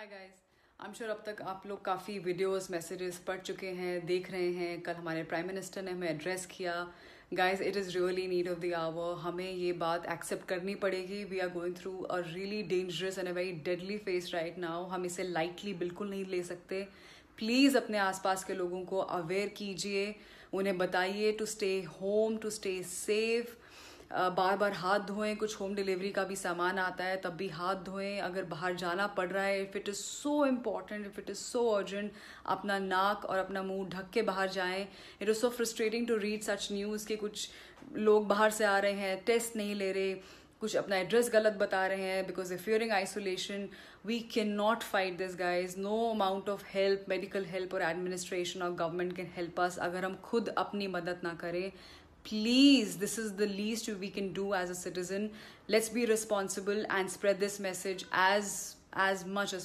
Hi guys I am sure अब तक आप लोग काफ़ी वीडियोस मैसेजेस पढ़ चुके हैं, देख रहे हैं। कल हमारे प्राइम मिनिस्टर ने हमें एड्रेस किया। Guys it is really need of the hour हमें ये बात एक्सेप्ट करनी पड़ेगी। We are going through a really dangerous and a very deadly phase right now हम इसे लाइटली बिल्कुल नहीं ले सकते। प्लीज़ अपने आसपास के लोगों को अवेयर कीजिए। उन्हें बताइए to stay home to stay safe बार बार हाथ धोएँ, कुछ होम डिलीवरी का भी सामान आता है, तब भी हाथ धोएँ। अगर बाहर जाना पड़ रहा है if it is so important if it is so urgent अपना नाक और अपना मुँह ढक के बाहर जाएँ। It is so frustrating to read such news कि कुछ लोग बाहर से आ रहे हैं टेस्ट नहीं ले रहे, कुछ अपना एड्रेस गलत बता रहे हैं because if you're in isolation we can not fight this guys no amount of help medical help और एडमिनिस्ट्रेशन और गवर्नमेंट कैन हेल्प अस अगर हम खुद अपनी मदद ना करें। Please this is the least we can do as a citizen. Let's be responsible and spread this message as as much as